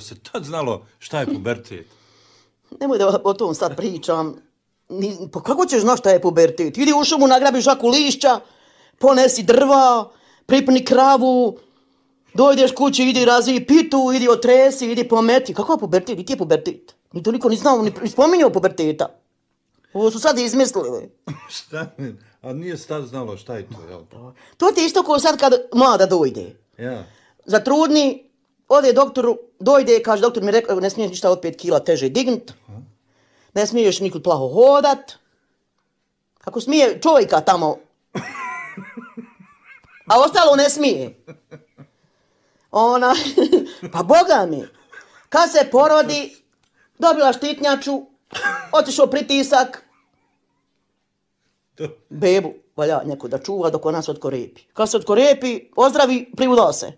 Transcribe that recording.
se tad znalo šta je pubertet. Nemoj da o tom sad pričam. Ni, pa kako ćeš znaš šta je pubertet? Idi u šumu, nagrabi žaku lišća, ponesi drva, pripni kravu, dojdeš kući, idi razviji pitu, idi otresi, idi pometi. Kako je pubertet? I je pubertet. Ni to niko ni znao, ni spominjao puberteta. Ovo su sad izmislili. šta? A nije tad znalo šta je to, jel? To ti isto kao sad kad mlada dojde. Ja. Za trudni, ode doktoru, dojde, kaže, doktor mi rekao, ne smiješ ništa od 5 kila teže dignut, ne smiješ nikud plaho hodat, kako smije čovjeka tamo, a ostalo ne smije. Ona, pa boga mi, kad se porodi, dobila štitnjaču, otišao pritisak, bebu, valja neko da čuva dok ona se otkorepi. Kad se otkorepi, ozdravi, privudao se.